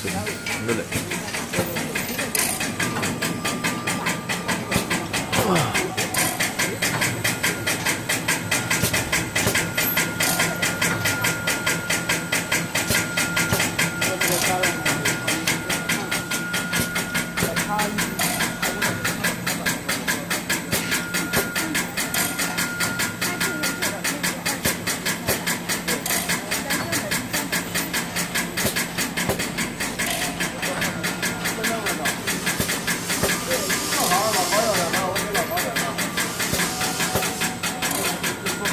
是啊？啊？啊，这个你给他解释了吗？那个师傅的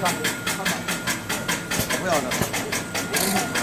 看我不要了